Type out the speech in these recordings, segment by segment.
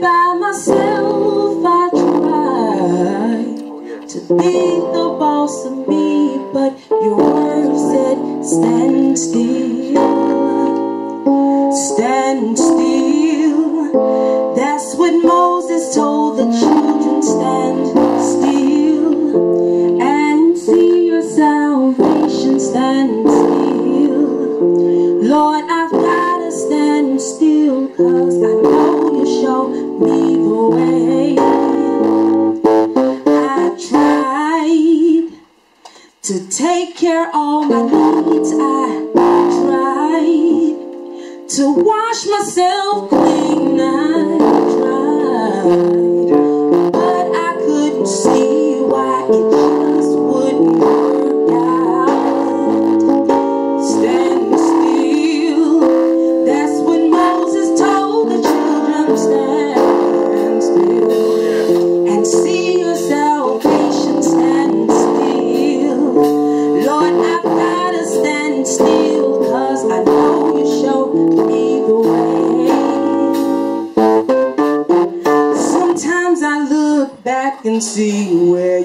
By myself, I tried to be the boss of me, but your word said, stand still, stand still. That's what Moses told the children, stand still and see your salvation, stand still. Lord, I've got to stand still, cause I know show me the way. I tried to take care of all my needs. I tried to wash myself clean. I tried, but I couldn't see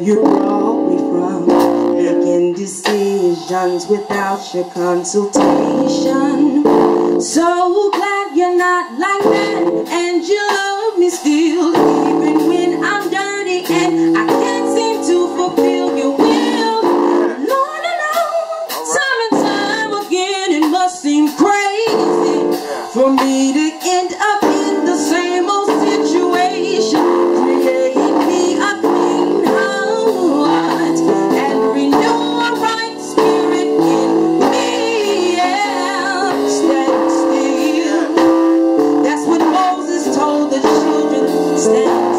you brought me from. Making decisions without your consultation. So glad you're not like that and you love me still. Children.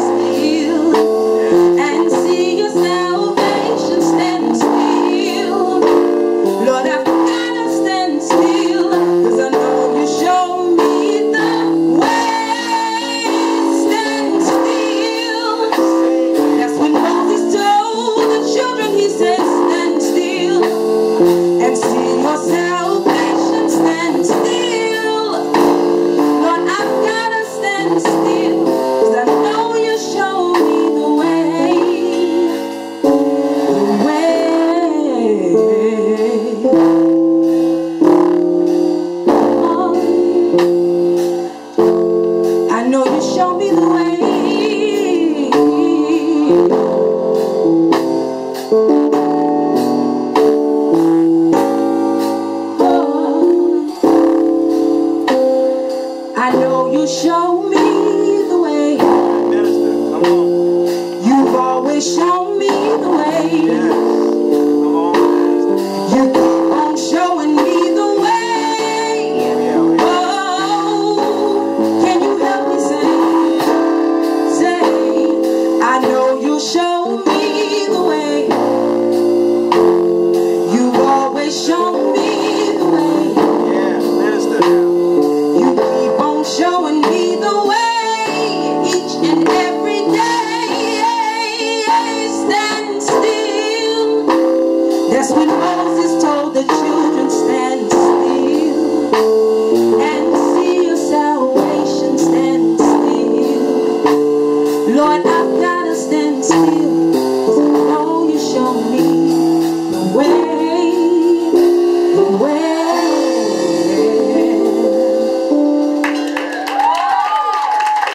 I know you show me the way. Minister, come on. You've always shown me the way. Yes. That's when Moses told the children stand still.